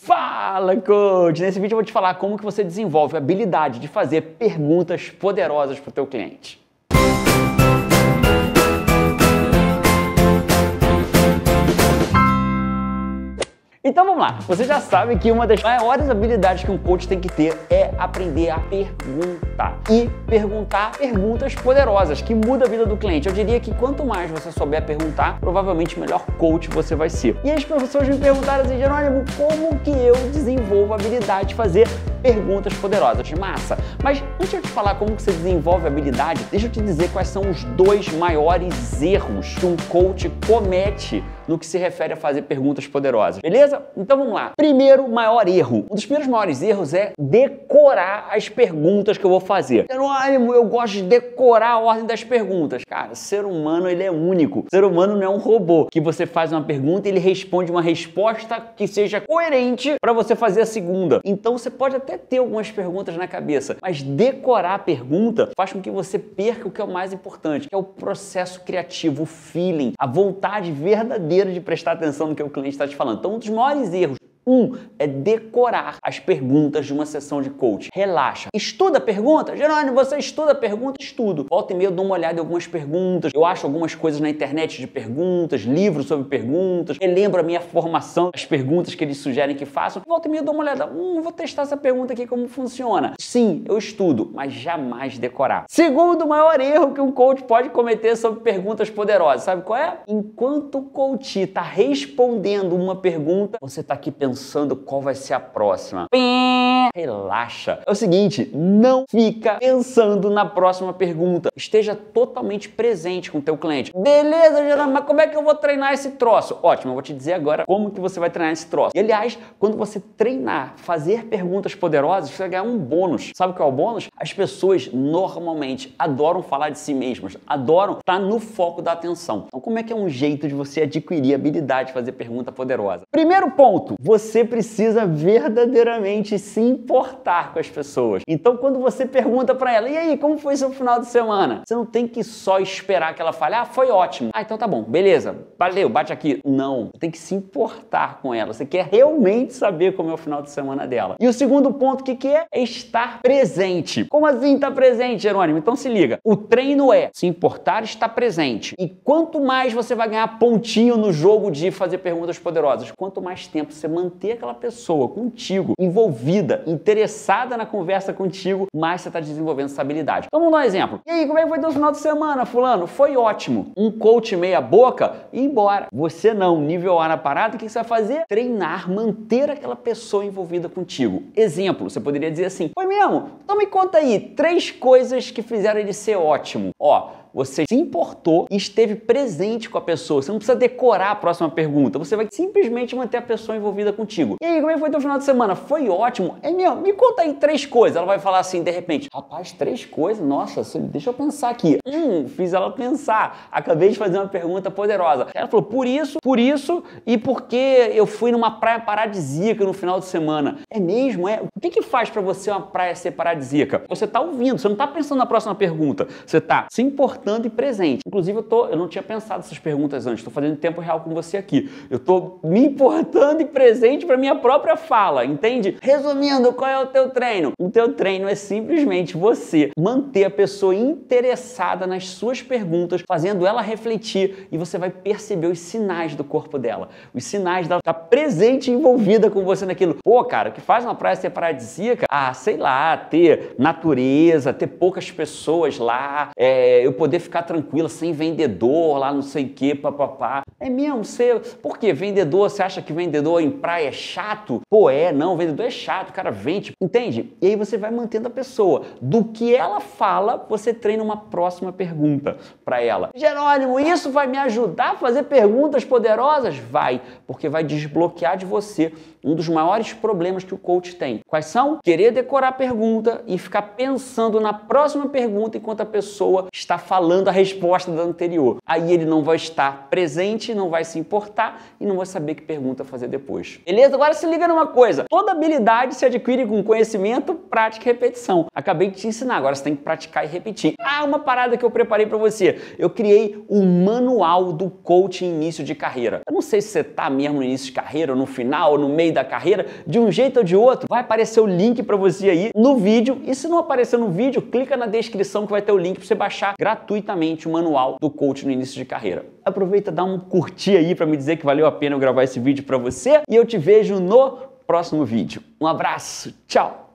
Fala, coach! Nesse vídeo eu vou te falar como que você desenvolve a habilidade de fazer perguntas poderosas para o teu cliente. Então vamos lá. Você já sabe que uma das maiores habilidades que um coach tem que ter é aprender a perguntar. E perguntar perguntas poderosas que mudam a vida do cliente. Eu diria que quanto mais você souber perguntar, provavelmente melhor coach você vai ser. E as pessoas me perguntaram assim, Jerônimo, como que eu desenvolvo a habilidade de fazer perguntas poderosas? Massa. Mas antes de eu te falar como que você desenvolve habilidade, deixa eu te dizer quais são os dois maiores erros que um coach comete no que se refere a fazer perguntas poderosas. Beleza? Então vamos lá. Primeiro maior erro. Um dos primeiros maiores erros é decorar as perguntas que eu vou fazer. Jerônimo, eu gosto de decorar a ordem das perguntas. Cara, ser humano ele é único. Ser humano não é um robô que você faz uma pergunta e ele responde uma resposta que seja coerente para você fazer a segunda. Então você pode até ter algumas perguntas na cabeça, mas decorar a pergunta faz com que você perca o que é o mais importante, que é o processo criativo, o feeling, a vontade verdadeira de prestar atenção no que o cliente está te falando. Então, um dos maiores erros um é decorar as perguntas de uma sessão de coach. Relaxa. Estuda a pergunta? Jerônimo, você estuda a pergunta? Estudo. Volta e meia eu dou uma olhada em algumas perguntas. Eu acho algumas coisas na internet de perguntas, livros sobre perguntas. Relembro a minha formação, as perguntas que eles sugerem que façam. Volta e meia eu dou uma olhada. Hum, vou testar essa pergunta aqui, como funciona. Sim, eu estudo, mas jamais decorar. Segundo maior erro que um coach pode cometer sobre perguntas poderosas. Sabe qual é? Enquanto o coach está respondendo uma pergunta, você está aqui pensando pensando qual vai ser a próxima. Relaxa. É o seguinte, não fica pensando na próxima pergunta. Esteja totalmente presente com o teu cliente. Beleza, Geraldo, mas como é que eu vou treinar esse troço? Ótimo, eu vou te dizer agora como que você vai treinar esse troço. E aliás, quando você treinar, fazer perguntas poderosas, você vai ganhar um bônus. Sabe qual é o bônus? As pessoas normalmente adoram falar de si mesmas, adoram estar no foco da atenção. Então, como é que é um jeito de você adquirir habilidade de fazer pergunta poderosa? Primeiro ponto, você precisa verdadeiramente se importar com as pessoas. Então, quando você pergunta para ela, e aí, como foi seu final de semana? Você não tem que só esperar que ela fale, ah, foi ótimo. Ah, então tá bom, beleza, valeu, bate aqui. Não, tem que se importar com ela. Você quer realmente saber como é o final de semana dela. E o segundo ponto, o que, que é? É estar presente. Como assim estar presente, Jerônimo? Então se liga. O treino é se importar, estar presente. E quanto mais você vai ganhar pontinho no jogo de fazer perguntas poderosas, quanto mais tempo você manter aquela pessoa contigo, envolvida, interessada na conversa contigo, mais você está desenvolvendo essa habilidade. Então vamos dar um exemplo. E aí, como é que foi teu final de semana, fulano? Foi ótimo. Um coach meia boca e embora. Você não, nível A na parada, o que você vai fazer? Treinar, manter aquela pessoa envolvida contigo. Exemplo, você poderia dizer assim, foi mesmo? Então me conta aí, três coisas que fizeram ele ser ótimo. Ó, você se importou e esteve presente com a pessoa. Você não precisa decorar a próxima pergunta, você vai simplesmente manter a pessoa envolvida contigo. E aí, como é que foi teu final de semana? Foi ótimo. É meu, me conta aí três coisas. Ela vai falar assim, de repente, rapaz, três coisas? Nossa, deixa eu pensar aqui. Hum, fiz ela pensar. Acabei de fazer uma pergunta poderosa. Ela falou, por isso, por isso e porque eu fui numa praia paradisíaca no final de semana. É mesmo? É? O que que faz para você uma praia ser paradisíaca? Você tá ouvindo, você não tá pensando na próxima pergunta. Você tá se importando e presente. Inclusive, eu, tô, eu não tinha pensado essas perguntas antes, estou fazendo em tempo real com você aqui. Eu estou me importando e presente para minha própria fala, entende? Resumindo, qual é o teu treino? O teu treino é simplesmente você manter a pessoa interessada nas suas perguntas, fazendo ela refletir e você vai perceber os sinais do corpo dela, os sinais dela estar tá presente e envolvida com você naquilo. Pô, cara, o que faz uma praia ser paradisíaca? Ah, sei lá, ter natureza, ter poucas pessoas lá, é, eu poder poder ficar tranquila, sem vendedor lá, não sei o que, papapá. É mesmo, você. Por quê? Vendedor, você acha que vendedor em praia é chato? Pô, é, não, vendedor é chato, cara vende, entende? E aí você vai mantendo a pessoa. Do que ela fala, você treina uma próxima pergunta para ela. Jerônimo, isso vai me ajudar a fazer perguntas poderosas? Vai, porque vai desbloquear de você um dos maiores problemas que o coach tem. Quais são? Querer decorar a pergunta e ficar pensando na próxima pergunta enquanto a pessoa está falando falando a resposta da anterior. Aí ele não vai estar presente, não vai se importar e não vai saber que pergunta fazer depois. Beleza? Agora se liga numa coisa: toda habilidade se adquire com conhecimento, prática e repetição. Acabei de te ensinar, agora você tem que praticar e repetir. Ah, uma parada que eu preparei para você. Eu criei o manual do coaching início de carreira. Eu não sei se você tá mesmo no início de carreira, ou no final, ou no meio da carreira, de um jeito ou de outro, vai aparecer o link para você aí no vídeo. E se não aparecer no vídeo, clica na descrição que vai ter o link para você baixar gratuitamente o manual do coach no início de carreira. Aproveita, dá um curtir aí para me dizer que valeu a pena eu gravar esse vídeo para você e eu te vejo no próximo vídeo. Um abraço, tchau!